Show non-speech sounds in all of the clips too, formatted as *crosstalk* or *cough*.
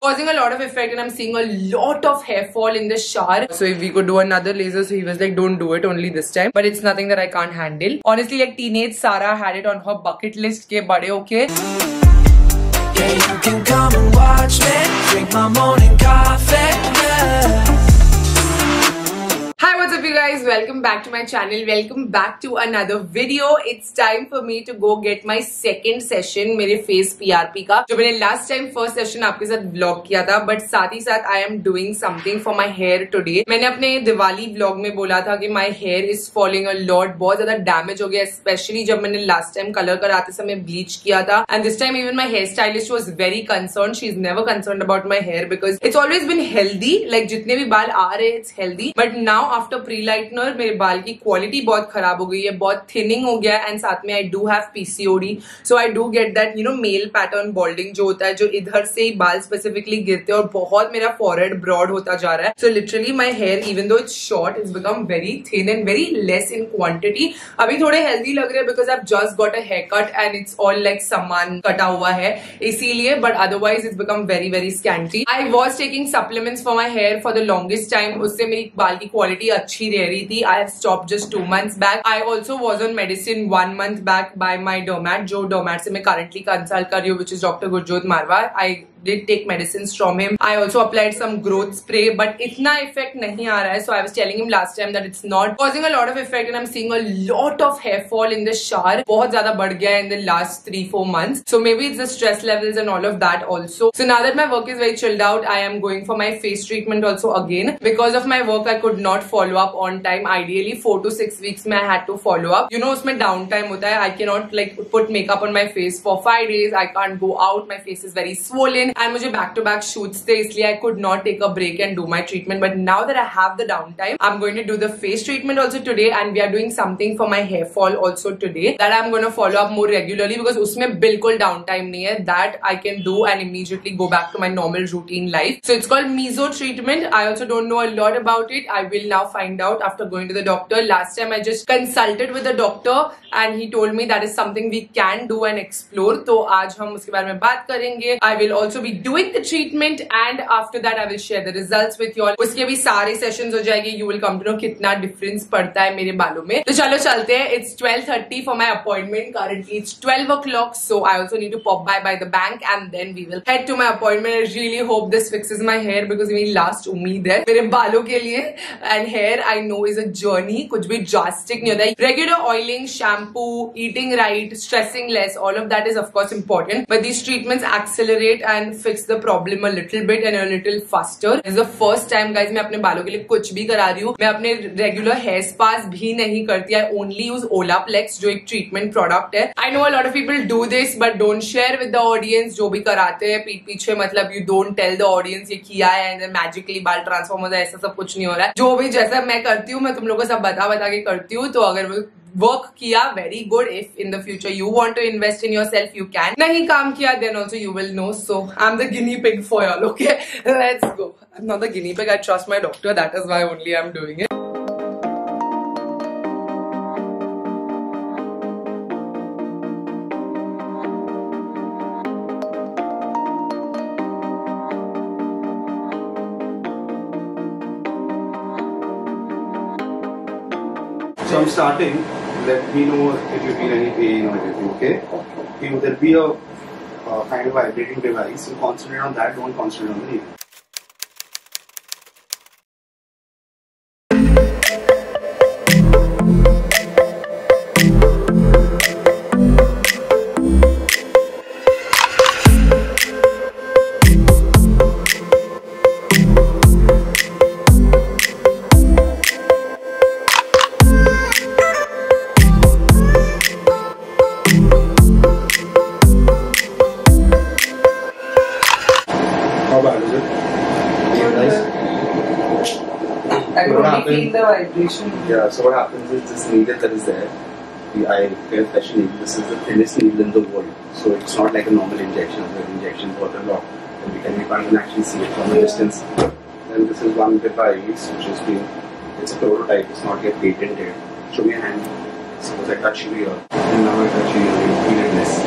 causing a lot of effect and I'm seeing a lot of hair fall in the shower. So if we could do another laser, so he was like, don't do it only this time. But it's nothing that I can't handle. Honestly, like teenage Sarah had it on her bucket list ke bade okay. Yeah, you can come and watch me, drink my morning coffee, yeah. What's up you guys? Welcome back to my channel. Welcome back to another video. It's time for me to go get my second session मेरे face PRP का जो मैंने last time first session आपके साथ vlog किया था but साथ ही साथ I am doing something for my hair today. मैंने अपने दिवाली vlog में बोला था कि my hair is falling a lot बहुत ज़्यादा damage हो गया especially जब मैंने last time color कराते समय bleach किया था and this time even my hairstylist was very concerned. She's never concerned about my hair because it's always been healthy like जितने भी बाल आ रहे it's healthy but now after pre lightener मेरे बाल की क्वालिटी बहुत खराब हो गई है, बहुत थिनिंग हो गया एंड साथ में I do have PCOD so I do get that you know male pattern balding जो होता है, जो इधर से ही बाल स्पेसिफिकली गिरते हैं और बहुत मेरा फॉरहेड ब्रॉड होता जा रहा है। So literally my hair even though it's short is become very thin and very less in quantity अभी थोड़े हेल्दी लग रहे हैं because I just got a hair cut and it's all like सामान कटा हुआ है, इसीलिए but otherwise it's become very very scanty I was taking supplements for my hair for the longest time उससे मेरी बाल की क्वालिटी काफ़ी अच्छी रह रही थी। I have stop just two months back I also was on medicine one month back by my dermat जो डोमैट से मैं करंटली कंसल्ट कर रही हूँ which is doctor Gurjot Marwah I did take medicines from him. I also applied some growth spray, but itna effect nahi aa raha hai. So I was telling him last time that it's not causing a lot of effect and I'm seeing a lot of hair fall in the shower. बहुत ज़्यादा बढ़ गया in the last three four months. So maybe it's the stress levels and all of that also. So now that my work is very chilled out, I am going for my face treatment also again. Because of my work, I could not follow up on time. Ideally, four to six weeks में I had to follow up. You know उसमें down time होता है. I cannot like put makeup on my face for five days. I can't go out. My face is very swollen. दिन and मुझे back to back shoots थे इसलिए I could not take a break and do my treatment but now that I have the down time I am going to do the face treatment also today and we are doing something for my hair fall also today that I am going follow up more regularly because उसमें बिल्कुल down time नहीं है that I can do and immediately go back to my normal routine life so it's called meso treatment I also don't know a lot about it I will now find out after going to the doctor last time I just consulted with the doctor and he told me that is something we can do and explore तो आज हम उसके बारे में बात करेंगे I will also be doing the treatment and after that I will share the result with your उसके भी सारे सेशन हो जाएंगे you will come to know कितना डिफरेंस पड़ता है मेरे बालों में तो चलो चलते हैं it's twelve thirty for my appointment currently it's twelve o'clock so I also need to pop by by the bank and then we will head to my appointment I really hope this fixes my hair because मेरी last उम्मीद है मेरे बालों के लिए and hair I know is a journey कुछ भी drastic नहीं होता regular oiling shampoo eating right stressing less all of that is of course important but these treatment accelerate and fix the problem a little bit and a little faster is the first time guys मैं अपने बालों के लिए कुछ भी करा रही हूँ। मैं अपने रेगुलर हेयर स्पास भी नहीं करती। I only use Olaplex जो एक ट्रीटमेंट प्रोडक्ट है। I know lot of people do this but don't share with the audience जो भी कराते हैं। पीठ पीछे मतलब you don't tell the audience ये किया है एंड मैजिकली बाल ट्रांसफॉर्म हो जाए, ऐसा सब कुछ नहीं हो रहा है। जो भी जैसा मैं करती हूँ, मैं तुम लोगों को सब बता बता के करती हूँ। तो अगर work kiya very good. If in the future you want to invest in yourself you can. Nahi kaam kiya then also you will know. So i'm the guinea pig for y'all okay? *laughs* Let's go. I'm not the guinea pig. I trust my doctor. That is why only i'm doing it. So I'm starting. Let me know if you feel any pain or anything, okay? okay. There'll be a uh, kind of vibrating device. You concentrate on that, don't concentrate on the needle. Feel the vibration. Yeah, so what happens is this needle that is there, the I feel needle, this is the thinnest needle in the world. So it's not like a normal injection, the injection for the lock. And we can, we can actually see it from a distance. And this is one device which is being, it's a prototype, it's not yet patented. Show me a hand. Suppose I touch you here, and now I touch you here, you feel it less.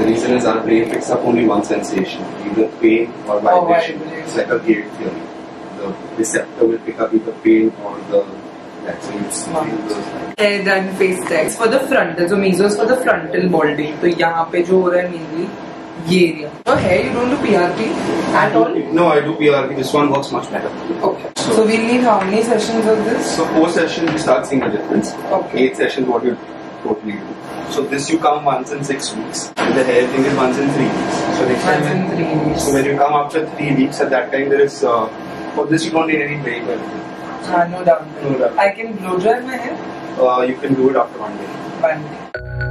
The reason is our brain picks up only one sensation, either pain or vibration. Oh, vibration. It's like a gate theory. The receptor will pick up either pain or the that's why it's Smart. those like head and face tags for the frontal so meso is for the frontal balding तो यहाँ पे जो हो रहा है mainly ये area तो है you don't do PRP at all No, I do PRP. This one works much better. okay so we'll need how many sessions of this So four sessions you start seeing a difference. Okay. Eight sessions what you totally do. So this you come once in six weeks. And the hair thing is once in three weeks. So next time once in three weeks So when you come after three weeks, at that time there is uh, for this you don't need any anything. ah, no doubt No doubt. I can blow dry my hair Uh, you can do it after one day. one day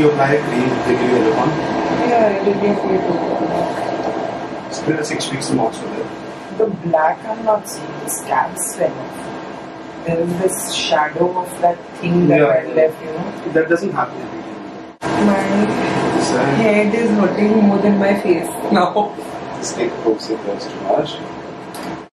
You apply cream, they give you a lip on. Yeah, it will be okay to Still six weeks so there. The black I'm not seeing, the scabs fell off. There is this shadow of that thing that Yeah. I left, you know. That doesn't happen. My So, head is hurting more than my face now. just take a closer first to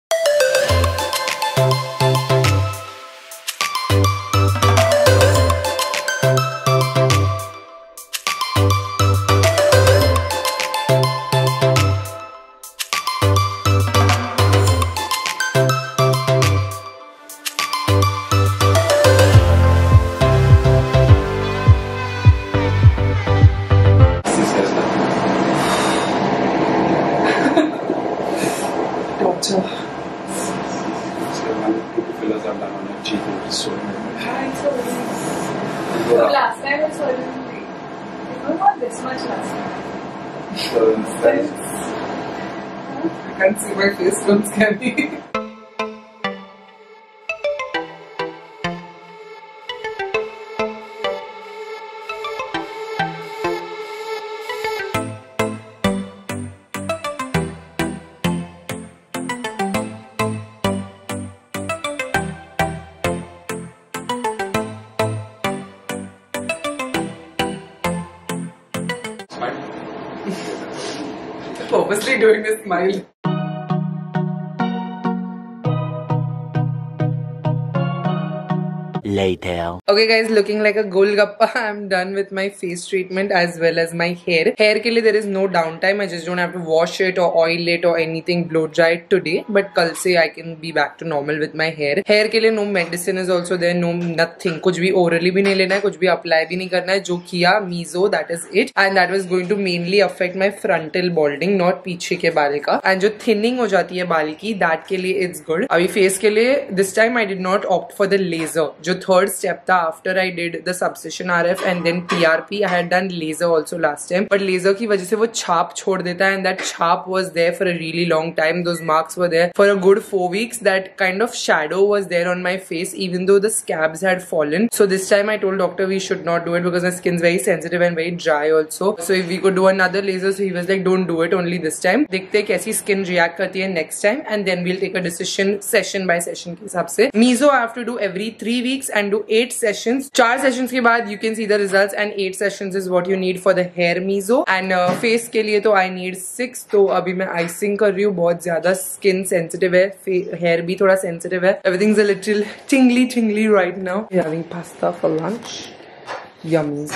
Purposely doing a smile. Later. Okay guys, looking like a golgappa. I'm done with my face treatment as well as my hair. Hair ke liye there is no downtime. I just don't have to wash it or oil it or anything blow dry it today. But kal se I can be back to normal with my hair. Hair ke liye no medicine is also there. No nothing. कुछ भी orally भी नहीं लेना है कुछ भी apply भी नहीं करना है जो किया meso that is it and that was going to mainly affect my frontal balding not पीछे के बाल का and जो thinning हो जाती है बाल की that के लिए it's good अभी face के लिए this time I did not opt for the laser जो third step tha, after I did the subsession RF and then PRP I had done laser also last time. But laser ki wajah se wo chhap chhod deta and that chhap was there for a really long time. Those marks were there for a good 4 weeks. That kind of shadow was there on my face even though the scabs had fallen. So this time I told doctor we should not do it because my skin's very sensitive and very dry also. So if we could do another laser so he was like don't do it only this time. Dekhte kaisi skin react karti hai next time and then we'll take a decision session by session ke hisab se. Meso I have to do every 3 weeks and do eight sessions चार sessions के बाद can see the results and eight sessions is what you need for the hair meso and uh, face के लिए तो I need six तो अभी मैं icing कर रही हूँ बहुत ज़्यादा skin sensitive है hair भी थोड़ा sensitive है little tingly tingly right now We're having pasta for lunch yummy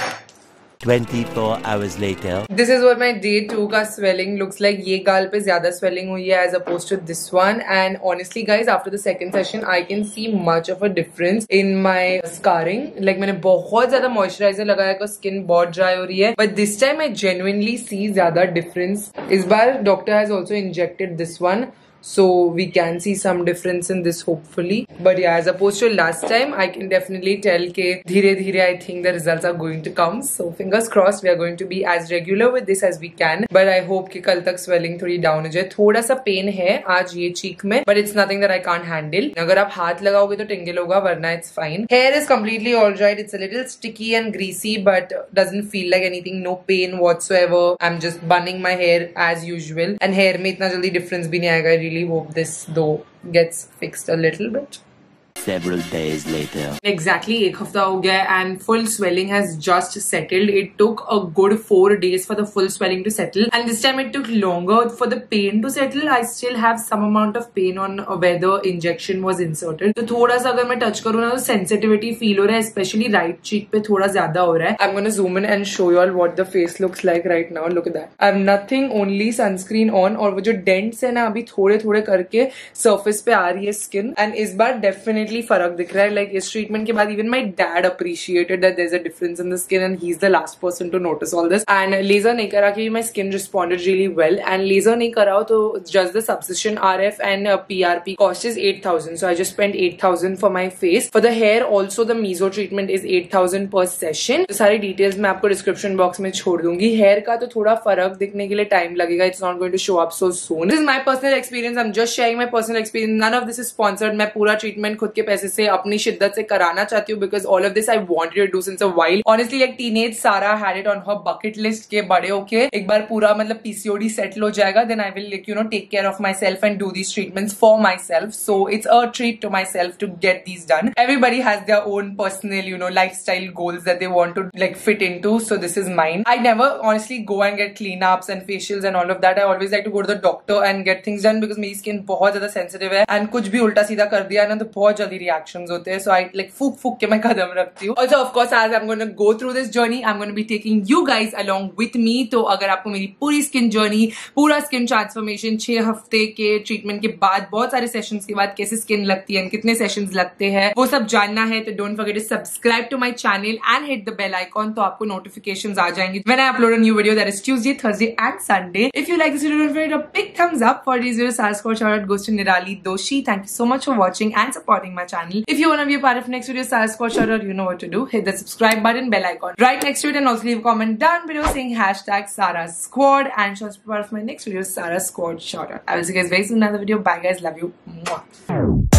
24 hours later. This is what my day two का swelling looks like. ये गाल पे ज़्यादा swelling हुई है as opposed to this one. And honestly, guys, after the second session, I can see much of a difference in my scarring. Like मैंने बहुत ज़्यादा moisturizer लगाया का skin बहुत dry हो रही है. But this time I genuinely see ज़्यादा difference. इस बार doctor has also injected this one. So we can see some difference in this hopefully but yeah as opposed to last time i can definitely tell ke dheere dheere i think the results are going to come so fingers crossed we are going to be as regular with this as we can but i hope ki kal tak swelling थोड़ी down हो जाए थोड़ा सा pen है आज ये चीक में but it's nothing that i can't handle अगर आप हाथ लगाओगे तो टिंगल होगा वरना it's fine hair is completely all right it's a little sticky and greasy but doesn't feel like anything no pain whatsoever i'm just bunning my hair as usual and hair में इतना जल्दी difference भी नहीं आएगा really hope this though gets fixed a little bit Several days later. Exactly एक हफ्ता हो गया and full swelling has just settled. It took a good four days for the full swelling to settle and this time it took longer for the pain to settle. I still have some amount of pain on where the injection was inserted. तो थोड़ा सा अगर मैं touch करूँ ना तो sensitivity feel हो रहा है especially right cheek पे थोड़ा ज्यादा हो रहा है. I'm gonna zoom in and show you all what the face looks like right now. Look at that. I have nothing only sunscreen on और वो जो dents है ना अभी थोड़े थोड़े करके surface पे आ रही है skin and इस बार definitely डेफिनेटली फ़र्क दिख रहा है लाइक इस ट्रीटमेंट के बाद even my dad appreciated that there a difference in the skin and he is the last person to notice all this and laser नहीं करा कि my skin responded really well and laser नहीं कराओ तो just the subcision R F and P R P cost is eight thousand so I just spend eight thousand for my face for the hair also the meso treatment is eight thousand पर session सारी details मैं आपको description box में छोड़ दूँगी. Hair का तो थोड़ा फ़र्क दिखने के लिए टाइम लगेगा. It's not going to show up so soon is my personal experience I am just sharing my personal experience none of this is sponsored मैं पूरा ट्रीटमेंट खुद के पैसे से अपनी शिद्दत से कराना चाहती हूँ because all of this I want to do since a while honestly like teenage Sara had it on her bucket list के बड़े होके एक बार पूरा मतलब पीसीओडी सेटल हो जाएगा then I will like you know take care of myself and do these treatments for myself so it's a treat to myself to get these done everybody has everybody has their own personal, you know, lifestyle goals that they want to, like, fit into, so this is mine. I never, honestly, go and get cleanups and facials and all of that. I always like to go to the doctor and get things done because मेरी skin बहुत ज़्यादा sensitive है and कुछ भी उल्टा सीधा कर दिया ना तो बहुत जल्दी रिएक्शंस होते हैं. सो आई लाइक फूक फूक के मैं कदम रखती हूँ. Of course as I'm going to go through this journey. I'm going to be taking you guys along with तो अगर आपको मेरी पूरी स्किन जर्नी पूरा स्किन ट्रांसफॉर्मेशन छह हफ़्ते के ट्रीटमेंट के बाद, बहुत सारे सेशन के बाद कैसे स्किन लगती है, कितने सेशन लगते हैं, वो सब जानना है. तो don't forget subscribe to my channel and hit the bell icon तो आपको नोटिफिकेशन आ जाएँगे. When I upload new video that is Tuesday Thursday and Sunday if you like this thumbs up for this video Sara score shout out goes to Nirali Doshi thank you so much for watching and supporting my channel. If you want to be a part of next video Sarah Squad shout you know what to do. Hit the subscribe button bell icon. Right next to it and also leave a comment down below saying hashtag Sarah Squad and show us part of my next video Sarah Squad shout out I will see you guys very soon in another video. Bye guys. Love you. Mwah.